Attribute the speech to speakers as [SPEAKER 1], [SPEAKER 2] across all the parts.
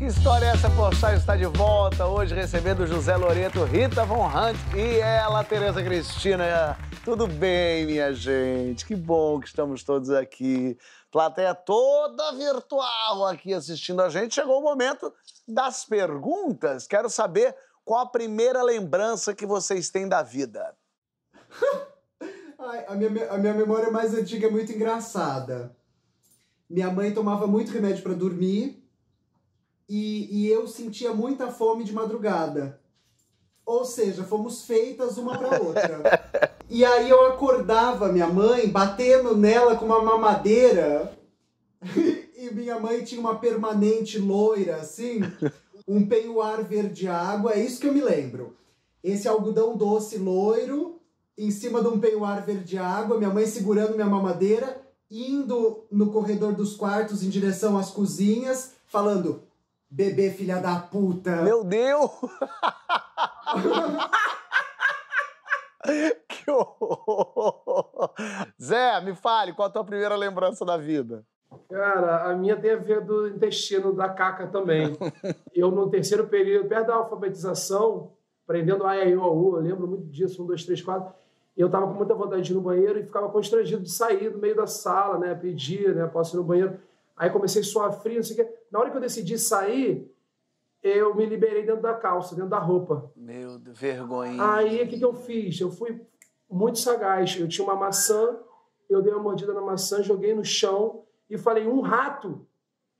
[SPEAKER 1] Que história é essa? Postal está de volta hoje recebendo José Loreto, Rita Von Hunt e ela, Tereza Cristina. Tudo bem, minha gente? Que bom que estamos todos aqui. Plateia toda virtual aqui assistindo a gente. Chegou o momento das perguntas. Quero saber qual a primeira lembrança que vocês têm da vida.
[SPEAKER 2] Ai, a, minha, a minha memória mais antiga é muito engraçada. Minha mãe tomava muito remédio para dormir e, e eu sentia muita fome de madrugada. Ou seja, fomos feitas uma para outra. e aí eu acordava minha mãe batendo nela com uma mamadeira. e minha mãe tinha uma permanente loira, assim, um peioar verde água, é isso que eu me lembro. Esse algodão doce loiro, em cima de um peioar verde água, minha mãe segurando minha mamadeira, indo no corredor dos quartos em direção às cozinhas, falando: Bebê filha da puta.
[SPEAKER 1] Meu Deus! que horror! Zé, me fale, qual a tua primeira lembrança da vida?
[SPEAKER 3] Cara, a minha tem a ver do intestino da caca também. eu, no terceiro período, perto da alfabetização, aprendendo A, I, O, U, eu lembro muito disso, um, dois, três, quatro. Eu estava com muita vontade de ir no banheiro e ficava constrangido de sair do meio da sala, né? Pedir, né? Posso ir no banheiro. Aí comecei a suar frio, não sei o quê. Na hora que eu decidi sair, eu me liberei dentro da calça, dentro da roupa.
[SPEAKER 1] Meu Deus, vergonha.
[SPEAKER 3] Aí o que, que eu fiz? Eu fui muito sagaz. Eu tinha uma maçã, eu dei uma mordida na maçã, joguei no chão e falei, um rato.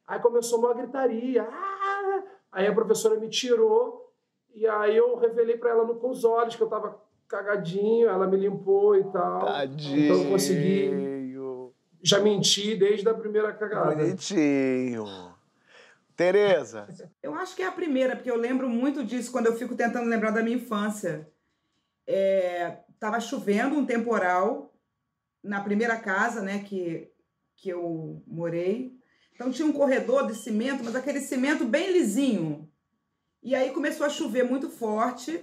[SPEAKER 3] Aí começou uma gritaria. Ah! Aí a professora me tirou e aí eu revelei para ela no, com os olhos que eu tava cagadinho, ela me limpou e tal.
[SPEAKER 1] Tadinho.
[SPEAKER 3] Então eu consegui já menti desde a primeira cagada.
[SPEAKER 1] Bonitinho. Tereza.
[SPEAKER 4] Eu acho que é a primeira, porque eu lembro muito disso quando eu fico tentando lembrar da minha infância. É, tava chovendo um temporal na primeira casa, né, que, que eu morei. Então tinha um corredor de cimento, mas aquele cimento bem lisinho. E aí começou a chover muito forte.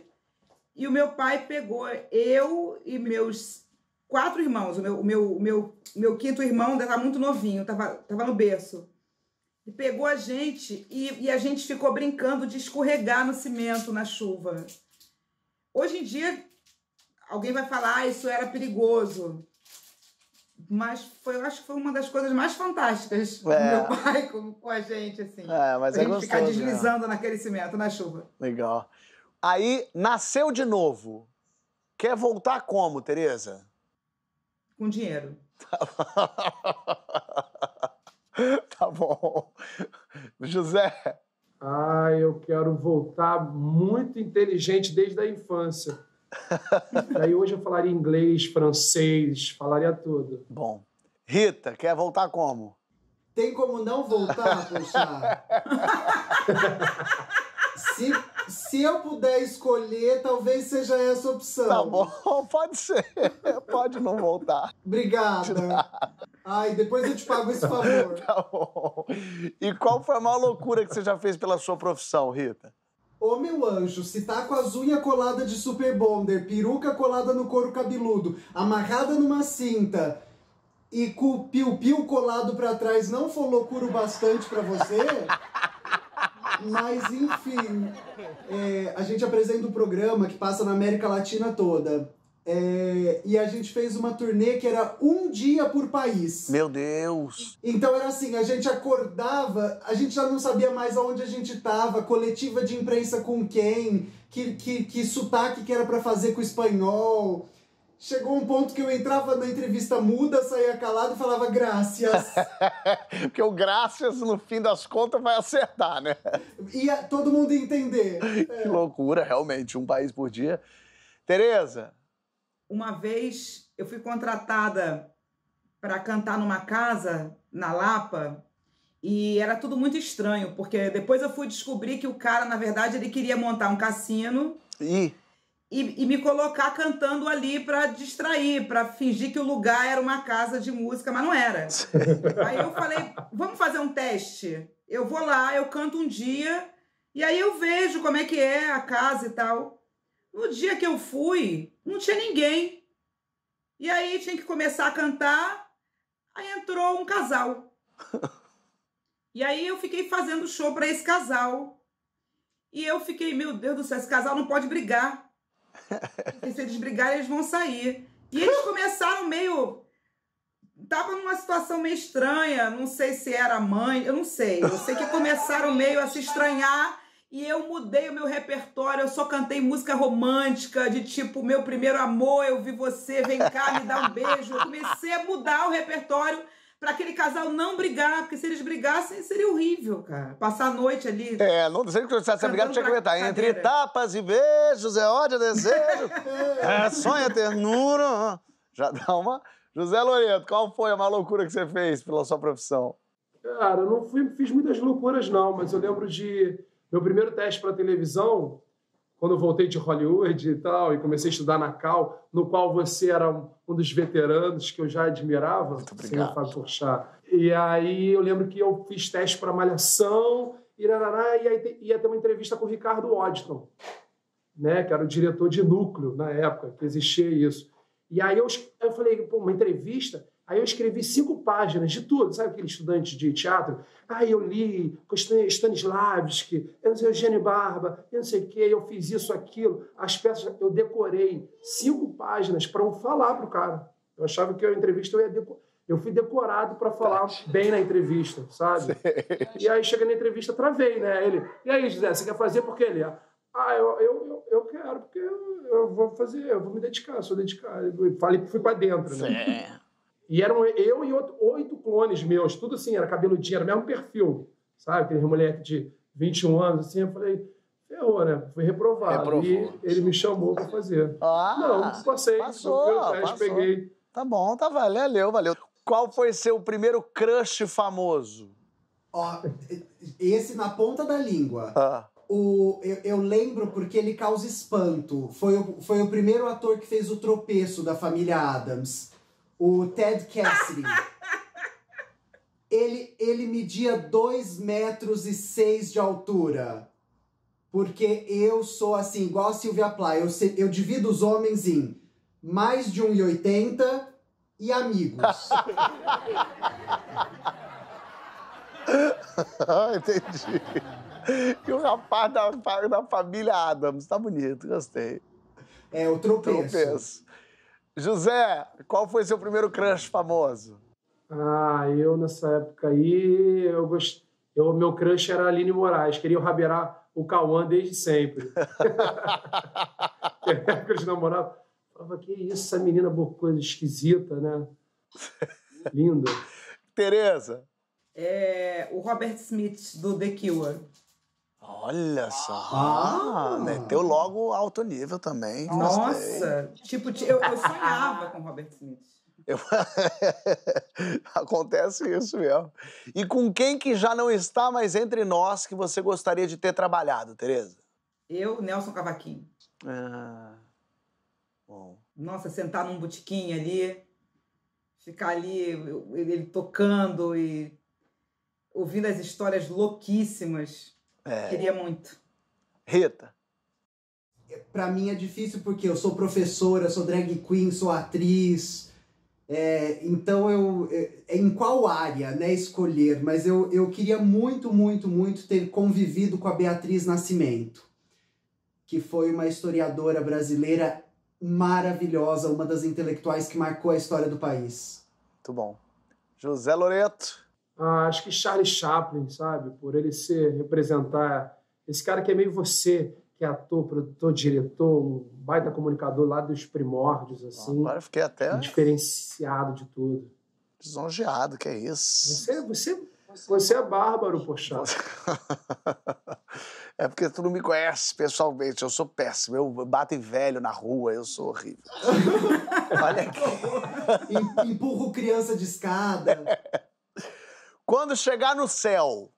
[SPEAKER 4] E o meu pai pegou eu e meus quatro irmãos. O meu, o meu, o meu, meu quinto irmão ainda estava muito novinho, estava tava no berço. E pegou a gente e, e a gente ficou brincando de escorregar no cimento na chuva. Hoje em dia, alguém vai falar, ah, isso era perigoso. Mas foi, eu acho que foi uma das coisas mais fantásticas é. do meu pai com, com a gente, assim.
[SPEAKER 1] É, mas
[SPEAKER 4] a
[SPEAKER 1] é
[SPEAKER 4] gente
[SPEAKER 1] gostoso,
[SPEAKER 4] ficar deslizando né? naquele cimento, na chuva.
[SPEAKER 1] Legal. Aí, nasceu de novo. Quer voltar como, Tereza?
[SPEAKER 4] Com dinheiro.
[SPEAKER 1] tá bom. José.
[SPEAKER 3] Ah, eu quero voltar muito inteligente desde a infância. Aí hoje eu falaria inglês, francês, falaria tudo.
[SPEAKER 1] Bom. Rita, quer voltar como?
[SPEAKER 2] Tem como não voltar, poxa? Se se eu puder escolher, talvez seja essa a opção.
[SPEAKER 1] Tá bom, pode ser. Pode não voltar.
[SPEAKER 2] Obrigada. Ai, depois eu te pago esse favor.
[SPEAKER 1] Tá bom. E qual foi a maior loucura que você já fez pela sua profissão, Rita?
[SPEAKER 2] Ô meu anjo, se tá com as unhas coladas de super bonder, peruca colada no couro cabeludo, amarrada numa cinta e com o piu-piu colado pra trás não for loucura bastante pra você, mas, enfim, é, a gente apresenta um programa que passa na América Latina toda. É, e a gente fez uma turnê que era um dia por país.
[SPEAKER 1] Meu Deus!
[SPEAKER 2] Então era assim, a gente acordava, a gente já não sabia mais aonde a gente estava, coletiva de imprensa com quem, que, que, que sotaque que era para fazer com o espanhol. Chegou um ponto que eu entrava na entrevista muda, saía calado e falava graças.
[SPEAKER 1] Porque o graças, no fim das contas, vai acertar, né?
[SPEAKER 2] Ia todo mundo entender.
[SPEAKER 1] que é. loucura, realmente, um país por dia. Tereza?
[SPEAKER 4] Uma vez eu fui contratada para cantar numa casa na Lapa e era tudo muito estranho, porque depois eu fui descobrir que o cara, na verdade, ele queria montar um cassino.
[SPEAKER 1] E
[SPEAKER 4] e, e me colocar cantando ali para distrair, para fingir que o lugar era uma casa de música, mas não era. aí eu falei, vamos fazer um teste. Eu vou lá, eu canto um dia e aí eu vejo como é que é a casa e tal. No dia que eu fui, não tinha ninguém. E aí tinha que começar a cantar. Aí entrou um casal. E aí eu fiquei fazendo show para esse casal. E eu fiquei, meu Deus do céu, esse casal não pode brigar. Porque se eles brigarem, eles vão sair. E eles começaram meio. Tava numa situação meio estranha, não sei se era mãe, eu não sei. Eu sei que começaram meio a se estranhar e eu mudei o meu repertório. Eu só cantei música romântica, de tipo, meu primeiro amor, eu vi você, vem cá, me dá um beijo. Eu comecei a mudar o repertório para aquele casal não brigar, porque se eles brigassem seria horrível, cara. Passar a noite ali.
[SPEAKER 1] É, não sei que você está brigado, tinha que comentar. Entre tapas e beijos, é ódio, é desejo, é sonho, é ternura. Já dá uma. José Loreto, qual foi a maior loucura que você fez pela sua profissão?
[SPEAKER 3] Cara, eu não fui, fiz muitas loucuras, não, mas eu lembro de meu primeiro teste para televisão, quando eu voltei de Hollywood e tal, e comecei a estudar na Cal, no qual você era um, dos veteranos que eu já admirava,
[SPEAKER 1] Muito obrigado.
[SPEAKER 3] Fábio Porchat. E aí eu lembro que eu fiz teste para Malhação, irarará, e aí ia ter uma entrevista com o Ricardo Odton, né, que era o diretor de núcleo na época, que existia isso. E aí eu, eu falei, pô, uma entrevista Aí eu escrevi cinco páginas de tudo, sabe aquele estudante de teatro? Aí eu li Stanislavski, eu não sei, Eugênio Barba, eu não sei o quê, eu fiz isso, aquilo. As peças, eu decorei cinco páginas para eu falar para o cara. Eu achava que a entrevista eu ia decorar. Eu fui decorado para falar bem na entrevista, sabe? E aí chega na entrevista, travei, né? Ele, e aí, José, você quer fazer por quê? Ele, ah, eu, eu, eu, quero, porque eu, eu, vou fazer, eu vou me dedicar, sou dedicado. Falei que fui para dentro, né? E eram eu e outro, oito clones meus, tudo assim, era cabeludinho, era o mesmo perfil, sabe? Aquele moleque de 21 anos, assim, eu falei, ferrou, né? Fui reprovado. Reprovou. E ele me chamou para fazer.
[SPEAKER 1] Ah,
[SPEAKER 3] Não, passei.
[SPEAKER 1] Passou, teste, passou. peguei. Tá bom, tá valeu, valeu. Qual foi seu primeiro crush famoso?
[SPEAKER 2] Ó, esse na ponta da língua.
[SPEAKER 1] Ah.
[SPEAKER 2] O, eu, eu, lembro porque ele causa espanto. Foi o, foi o primeiro ator que fez o tropeço da família Adams o Ted Cassidy. ele, ele media 2 metros e 6 de altura. Porque eu sou assim, igual a Silvia Plath. Eu, eu divido os homens em mais de 1,80 e amigos.
[SPEAKER 1] ah, entendi. E o rapaz da, da família Adams. Tá bonito, gostei.
[SPEAKER 2] É, o tropeço.
[SPEAKER 1] tropeço. José, qual foi seu primeiro crush famoso?
[SPEAKER 3] Ah, eu nessa época aí, eu gost... eu, meu crush era a Aline Moraes, queria raberar o Cauã desde sempre. época de namorava, falava, que isso, essa menina coisa esquisita, né? Linda.
[SPEAKER 1] Tereza?
[SPEAKER 4] É, o Robert Smith, do The Cure.
[SPEAKER 1] Olha só. Ah, meteu logo alto nível também.
[SPEAKER 4] Nossa, tipo, eu, eu sonhava com Robert Smith. Eu...
[SPEAKER 1] Acontece isso mesmo. E com quem que já não está mais entre nós que você gostaria de ter trabalhado, Tereza?
[SPEAKER 4] Eu, Nelson Cavaquinho.
[SPEAKER 1] Ah, bom.
[SPEAKER 4] Nossa, sentar num botiquinho ali, ficar ali, ele tocando e ouvindo as histórias louquíssimas é. Queria muito.
[SPEAKER 1] Rita.
[SPEAKER 2] Para mim é difícil porque eu sou professora, sou drag queen, sou atriz. É, então eu é, em qual área né escolher mas eu, eu queria muito muito muito ter convivido com a Beatriz Nascimento que foi uma historiadora brasileira maravilhosa uma das intelectuais que marcou a história do país
[SPEAKER 1] muito bom José Loreto
[SPEAKER 3] acho que Charlie Chaplin, sabe? Por ele ser, representar esse cara que é meio você, que é ator, produtor, diretor, um baita comunicador lá dos primórdios, assim.
[SPEAKER 1] Agora fiquei até...
[SPEAKER 3] Diferenciado de tudo.
[SPEAKER 1] Lisonjeado, que é isso.
[SPEAKER 3] Você, você, você é bárbaro, poxa.
[SPEAKER 1] É porque tu não me conhece pessoalmente, eu sou péssimo. Eu bato em velho na rua, eu sou horrível. Olha
[SPEAKER 2] aqui. Empurro criança de escada.
[SPEAKER 1] Quando chegar no céu,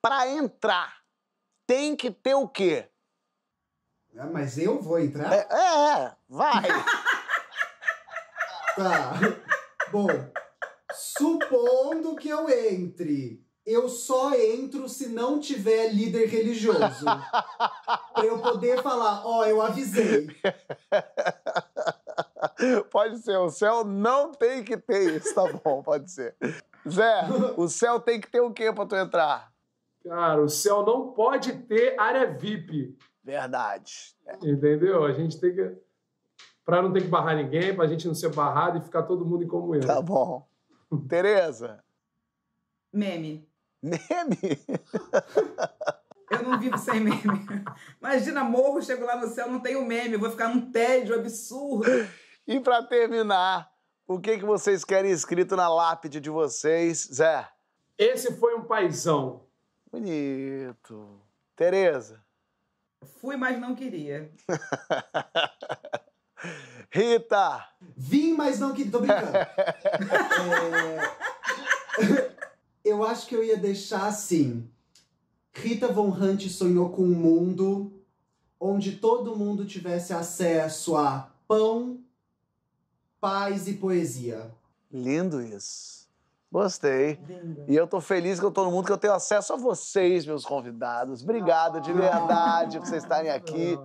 [SPEAKER 1] para entrar, tem que ter o quê?
[SPEAKER 2] É, mas eu vou entrar?
[SPEAKER 1] É, é vai.
[SPEAKER 2] tá. Bom, supondo que eu entre, eu só entro se não tiver líder religioso. pra eu poder falar, ó, oh, eu avisei.
[SPEAKER 1] Pode ser, o céu não tem que ter isso, tá bom, pode ser. Zé, o céu tem que ter o quê pra tu entrar?
[SPEAKER 3] Cara, o céu não pode ter área VIP.
[SPEAKER 1] Verdade.
[SPEAKER 3] Entendeu? A gente tem que. Pra não ter que barrar ninguém, pra gente não ser barrado e ficar todo mundo em comunhão.
[SPEAKER 1] Tá bom. Tereza,
[SPEAKER 4] Meme.
[SPEAKER 1] meme?
[SPEAKER 4] Eu não vivo sem meme. Imagina, morro, chego lá no céu, não tenho meme. Eu vou ficar num tédio absurdo.
[SPEAKER 1] E pra terminar, o que, que vocês querem escrito na lápide de vocês? Zé,
[SPEAKER 3] Esse foi um paizão.
[SPEAKER 1] bonito. Tereza,
[SPEAKER 4] Fui, mas não queria.
[SPEAKER 1] Rita,
[SPEAKER 2] Vim, mas não queria. Tô brincando. É, Eu acho que eu ia deixar assim. Rita Von Hunt sonhou com um mundo onde todo mundo tivesse acesso a pão, paz e poesia.
[SPEAKER 1] lindo isso. Gostei.
[SPEAKER 4] Lindo.
[SPEAKER 1] E eu tô feliz que eu tô no mundo que eu tenho acesso a vocês, meus convidados. Obrigado de verdade por vocês estarem aqui.